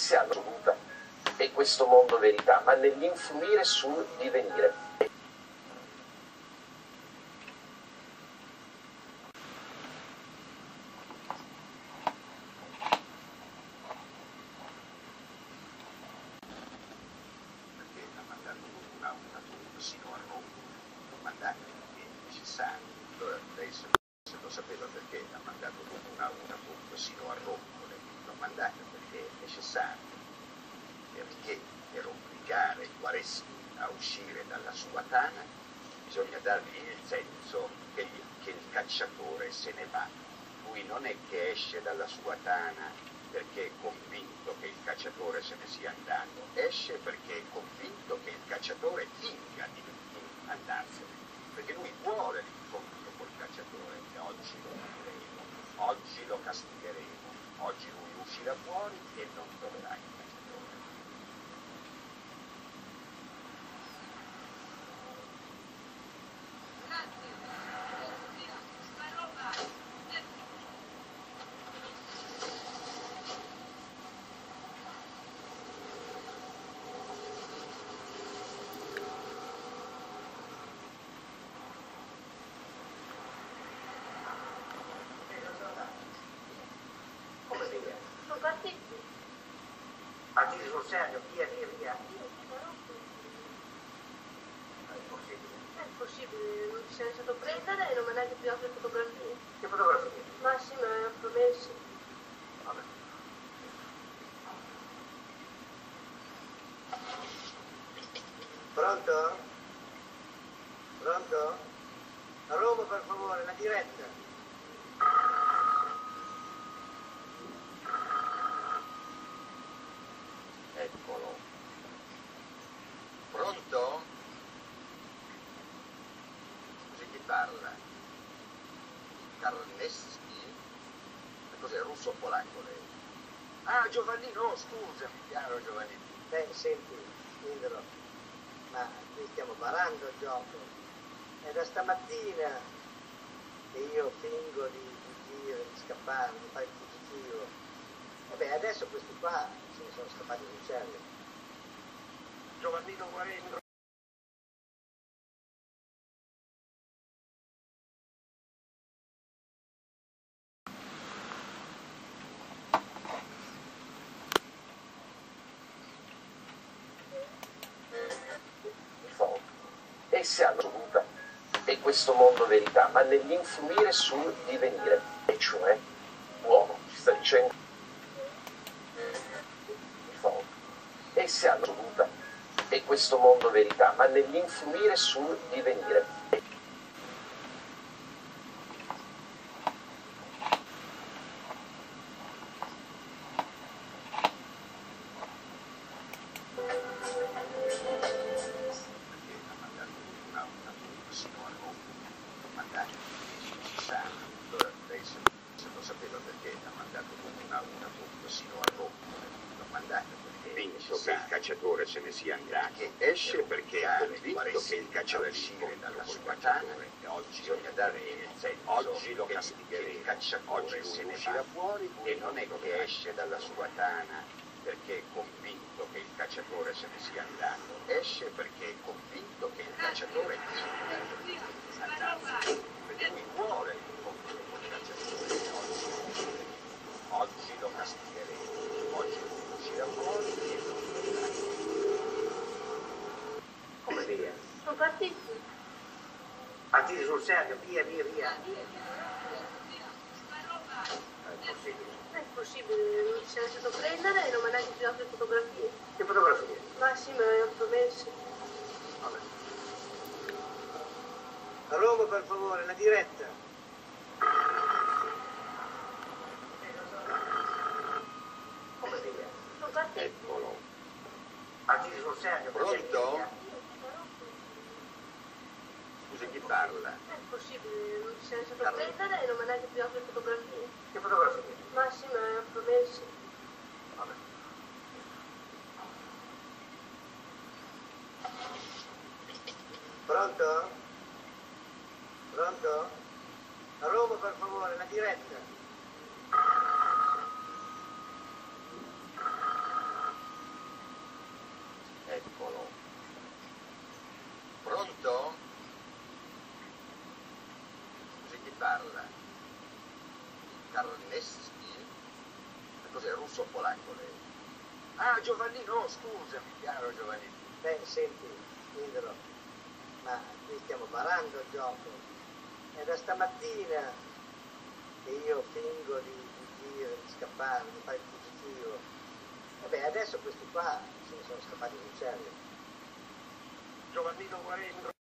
Essi hanno assoluta e questo mondo verità, ma nell'influire sul divenire. perché ha mandato una, una truppa sino a Roma, l'ho mandato perché è necessario. Allora lei se, se lo sapeva perché ha mandato una, una truppa sino a Roma, l'ho mandato necessario, perché per obbligare i guareschi a uscire dalla sua tana bisogna dargli il senso che, gli- che il cacciatore se ne va. Lui non è che esce dalla sua tana perché è convinto che il cacciatore se ne sia andato, esce perché è convinto che il cacciatore finga di andarsene, perché lui vuole l'incontro col cacciatore e oggi lo vedremo, oggi lo castigheremo, oggi lui uscirà fuori e non troverà il cacciatore. Come via? Sono partiti. Partiti serio, via, via, via. È possibile. È possibile, non ti sei lasciato prendere e non mi hai neanche più dato le fotografie. Che fotografie? Ma sì, me. Vabbè. Pronto? Pronto? A Roma per favore, la diretta. Eccolo. Pronto? Scusi chi parla? Carneschi? Ma cos'è, russo o polacco lei? Ah, Giovannino, scusami, chiaro Giovannino. Beh, senti, Indro, ma qui stiamo parando il gioco. È da stamattina che io fingo di fuggire, di scappare, di fare il fuggitivo. Beh, adesso questi qua se ne sono scappati sul serio. Giovannino Guarendro. Essi hanno assoluta e questo mondo verità, ma nell'influire sul divenire, e cioè uomo, ci sta dicendo. Essi hanno assoluta e questo mondo verità, ma nell'influire sul divenire. perché ha mandato una, una truppa sino a Roma, l'ho mandato perché è necessario. Allora lei se, se lo sapeva perché ha mandato una, una truppa sino a Roma, l'ho mandato perché è cacciatore se ne sia andato, esce perché è convinto che il cacciatore uscire dalla sua tana e oggi il senso oggi lo castigheremo, il cacciatore se ne uscirà fuori e non è che esce dalla sua tana perché è convinto che il cacciatore se ne sia andato, esce perché è convinto che il cacciatore finga di andarsene, perché lui vuole l'incontro con il cacciatore e oggi, oggi lo castigheremo, oggi lui uscirà fuori e non troverà Come via? Sono partiti. Partiti sul serio, via, via, via. È possibile. È possibile, non ti sei lasciato prendere e non mi hai neanche più dato le fotografie. Che fotografie? Ma sì, me l'hanno promesso. Vabbè. A Roma per favore, la diretta. Come via? Sono partiti. Eccolo. Partiti sul serio. Pronto? Parla? È possibile, non ti sei lasciato prendere e non mi hai neanche più le fotografie. Che fotografie? Ma sì, me promesso. Vabbè. Pronto? Pronto? A Roma per favore, la diretta. Parla di Karnevski, cos'è, russo o polacco lei? Ah, Giovannino, scusami, chiaro Giovannino. Beh, senti, Indro, ma qui stiamo parando il gioco. È da stamattina che io fingo di, di dire, di scappare, di fare il fuggitivo. Vabbè, adesso questi qua se ne sono scappati sul serio. Giovannino Guarendro.